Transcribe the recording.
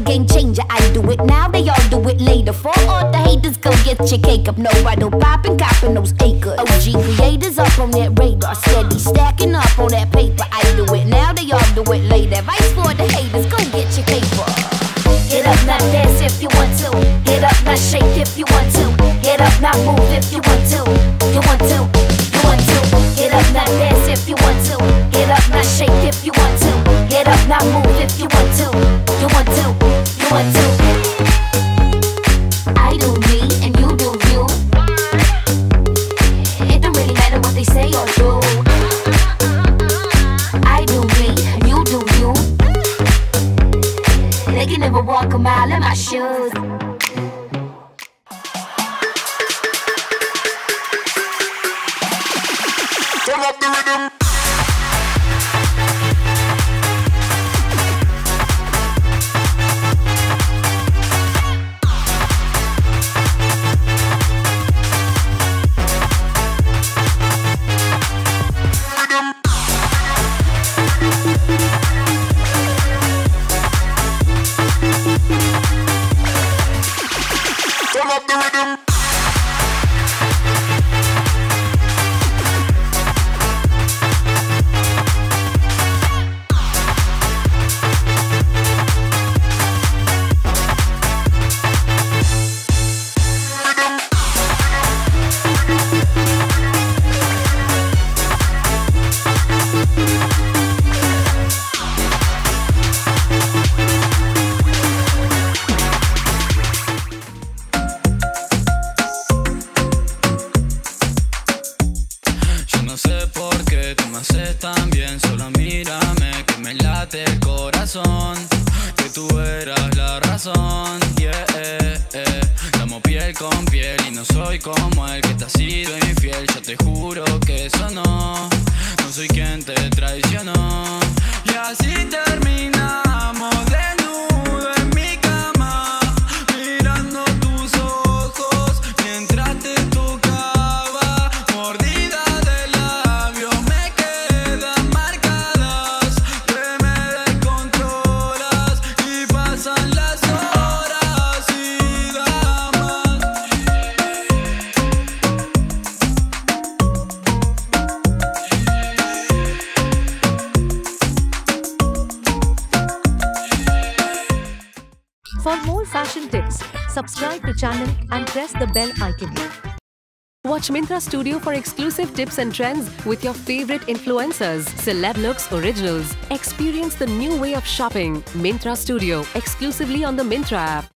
game changer. I do it now, they all do it later. For all the haters, go get your cake up. No, I don't pop and copping those acres. OG creators up on that radar, steady stacking up on that paper. I do it now, they all do it later. Advice for the haters, go get your paper. Get up, now dance if you want to. Get up, now shake if you want to. Get up, now move if you want to. You want to, Turn up the rhythm. Solo mírame que me late el corazón, que tú eras la razón, yeah, eh, eh. Estamos piel con piel y no soy como el que te ha sido infiel, yo te juro que eso no For more fashion tips, subscribe to channel and press the bell icon. Watch Myntra Studio for exclusive tips and trends with your favorite influencers, celeb looks originals. Experience the new way of shopping. Myntra Studio exclusively on the Myntra app.